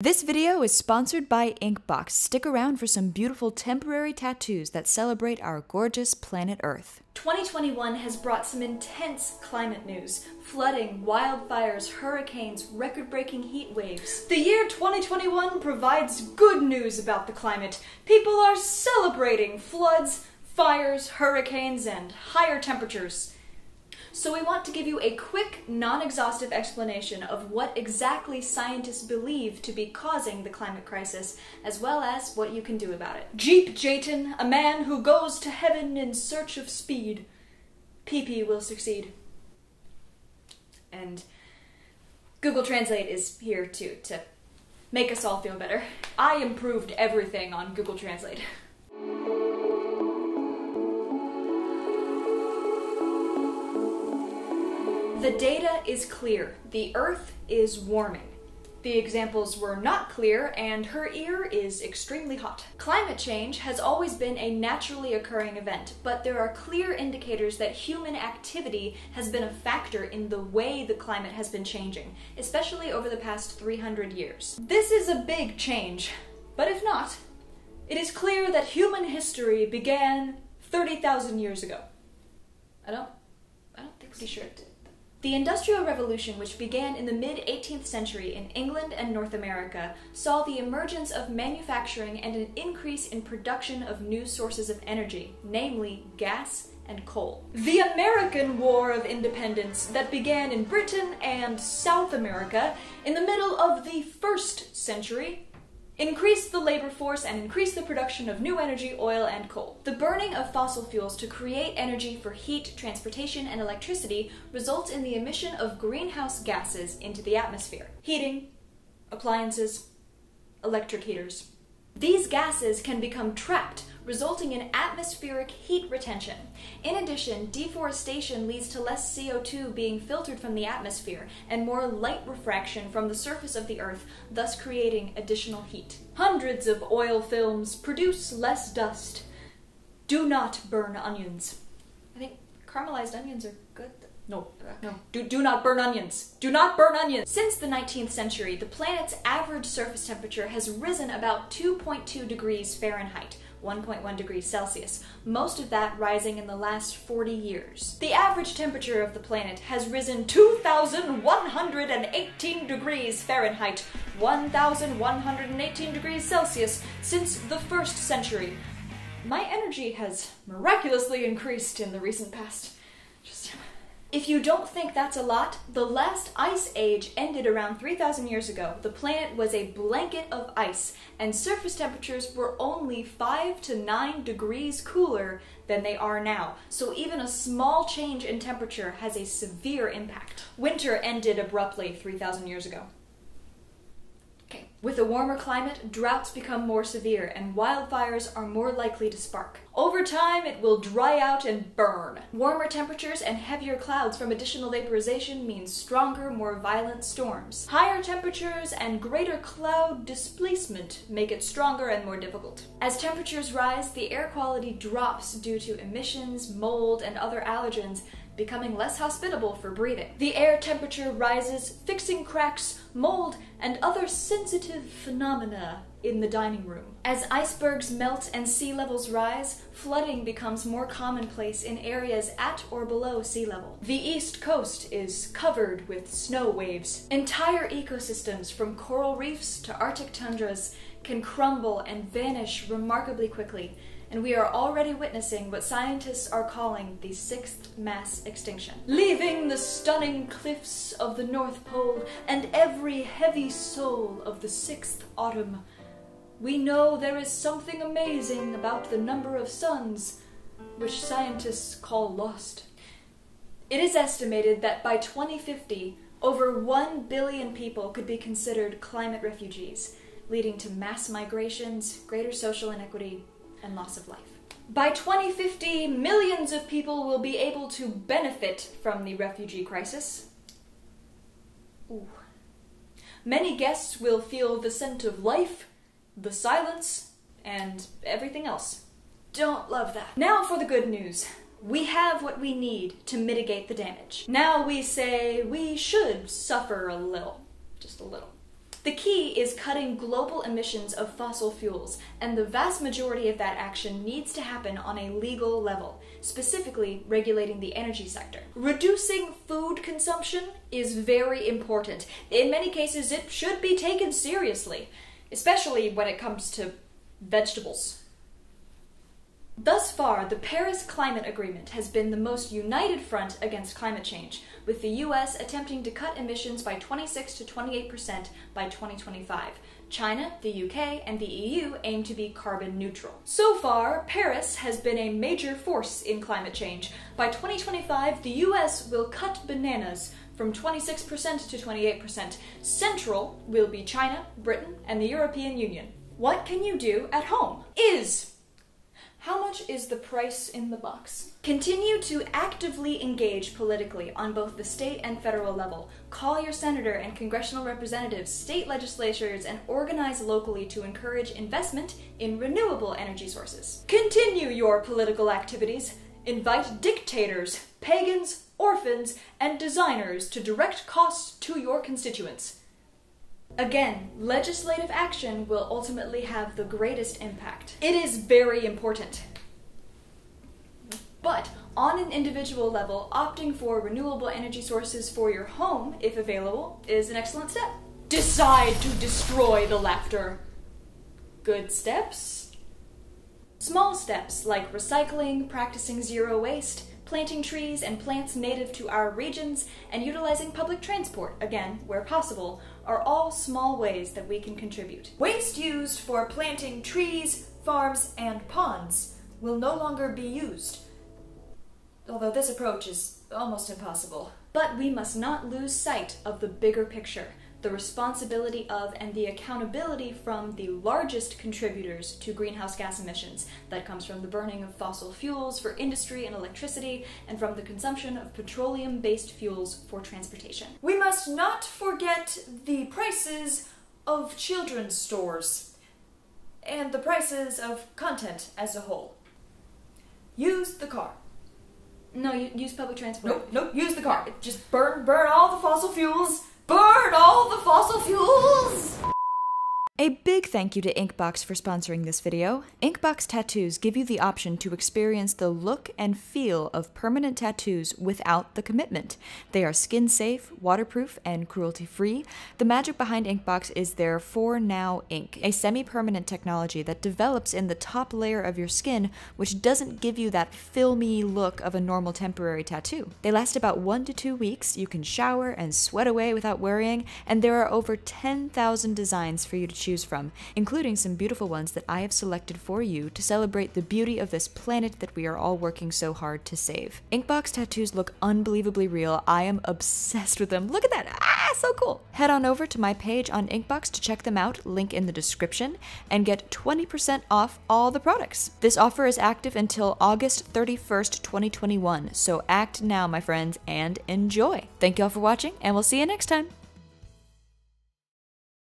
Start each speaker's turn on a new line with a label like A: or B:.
A: This video is sponsored by Inkbox. Stick around for some beautiful temporary tattoos that celebrate our gorgeous planet Earth. 2021 has brought some intense climate news flooding, wildfires, hurricanes, record breaking heat waves. The year 2021 provides good news about the climate. People are celebrating floods, fires, hurricanes, and higher temperatures. So we want to give you a quick, non-exhaustive explanation of what exactly scientists believe to be causing the climate crisis, as well as what you can do about it. Jeep Jayton, a man who goes to heaven in search of speed. PP will succeed. And Google Translate is here too, to make us all feel better. I improved everything on Google Translate. The data is clear. The Earth is warming. The examples were not clear, and her ear is extremely hot. Climate change has always been a naturally occurring event, but there are clear indicators that human activity has been a factor in the way the climate has been changing, especially over the past 300 years. This is a big change, but if not, it is clear that human history began 30,000 years ago. I don't, I don't think pretty sure it did. The Industrial Revolution, which began in the mid 18th century in England and North America, saw the emergence of manufacturing and an increase in production of new sources of energy, namely gas and coal. The American War of Independence, that began in Britain and South America in the middle of the first century, increase the labor force and increase the production of new energy, oil, and coal. The burning of fossil fuels to create energy for heat, transportation, and electricity results in the emission of greenhouse gases into the atmosphere. Heating, appliances, electric heaters. These gases can become trapped resulting in atmospheric heat retention. In addition, deforestation leads to less CO2 being filtered from the atmosphere and more light refraction from the surface of the Earth, thus creating additional heat. Hundreds of oil films produce less dust. Do not burn onions. I think caramelized onions are good. No, no. Do, do not burn onions. Do not burn onions. Since the 19th century, the planet's average surface temperature has risen about 2.2 degrees Fahrenheit, 1.1 degrees Celsius, most of that rising in the last 40 years. The average temperature of the planet has risen 2,118 degrees Fahrenheit, 1,118 degrees Celsius since the first century. My energy has miraculously increased in the recent past. Just if you don't think that's a lot, the last ice age ended around 3,000 years ago. The planet was a blanket of ice, and surface temperatures were only 5 to 9 degrees cooler than they are now. So even a small change in temperature has a severe impact. Winter ended abruptly 3,000 years ago. With a warmer climate, droughts become more severe and wildfires are more likely to spark. Over time, it will dry out and burn. Warmer temperatures and heavier clouds from additional vaporization means stronger, more violent storms. Higher temperatures and greater cloud displacement make it stronger and more difficult. As temperatures rise, the air quality drops due to emissions, mold, and other allergens becoming less hospitable for breathing. The air temperature rises, fixing cracks, mold, and other sensitive phenomena in the dining room. As icebergs melt and sea levels rise, flooding becomes more commonplace in areas at or below sea level. The east coast is covered with snow waves. Entire ecosystems, from coral reefs to arctic tundras, can crumble and vanish remarkably quickly, and we are already witnessing what scientists are calling the sixth mass extinction. Leaving the stunning cliffs of the North Pole and every heavy soul of the sixth autumn, we know there is something amazing about the number of suns, which scientists call lost. It is estimated that by 2050, over 1 billion people could be considered climate refugees, leading to mass migrations, greater social inequity, and loss of life. By 2050, millions of people will be able to benefit from the refugee crisis. Ooh. Many guests will feel the scent of life, the silence, and everything else. Don't love that. Now for the good news. We have what we need to mitigate the damage. Now we say we should suffer a little. Just a little. The key is cutting global emissions of fossil fuels, and the vast majority of that action needs to happen on a legal level, specifically regulating the energy sector. Reducing food consumption is very important. In many cases, it should be taken seriously, especially when it comes to vegetables. Thus far, the Paris Climate Agreement has been the most united front against climate change, with the US attempting to cut emissions by 26 to 28% by 2025. China, the UK, and the EU aim to be carbon neutral. So far, Paris has been a major force in climate change. By 2025, the US will cut bananas from 26% to 28%. Central will be China, Britain, and the European Union. What can you do at home? Is how much is the price in the box? Continue to actively engage politically on both the state and federal level. Call your senator and congressional representatives, state legislatures, and organize locally to encourage investment in renewable energy sources. Continue your political activities. Invite dictators, pagans, orphans, and designers to direct costs to your constituents. Again, legislative action will ultimately have the greatest impact. It is very important. But on an individual level, opting for renewable energy sources for your home, if available, is an excellent step. Decide to destroy the laughter. Good steps. Small steps like recycling, practicing zero waste, planting trees and plants native to our regions, and utilizing public transport, again, where possible, are all small ways that we can contribute. Waste used for planting trees, farms, and ponds will no longer be used, although this approach is almost impossible. But we must not lose sight of the bigger picture the responsibility of and the accountability from the largest contributors to greenhouse gas emissions. That comes from the burning of fossil fuels for industry and electricity, and from the consumption of petroleum based fuels for transportation. We must not forget the prices of children's stores and the prices of content as a whole. Use the car. No, use public transport. Nope, nope, use the car. Just burn burn all the fossil fuels Burn all the fossil fuels! A big thank you to Inkbox for sponsoring this video. Inkbox tattoos give you the option to experience the look and feel of permanent tattoos without the commitment. They are skin safe, waterproof, and cruelty free. The magic behind Inkbox is their For Now ink, a semi permanent technology that develops in the top layer of your skin, which doesn't give you that filmy look of a normal temporary tattoo. They last about one to two weeks, you can shower and sweat away without worrying, and there are over 10,000 designs for you to choose choose from, including some beautiful ones that I have selected for you to celebrate the beauty of this planet that we are all working so hard to save. Inkbox tattoos look unbelievably real. I am obsessed with them. Look at that! Ah, so cool! Head on over to my page on Inkbox to check them out, link in the description, and get 20% off all the products. This offer is active until August 31st, 2021, so act now, my friends, and enjoy. Thank you all for watching, and we'll see you next time.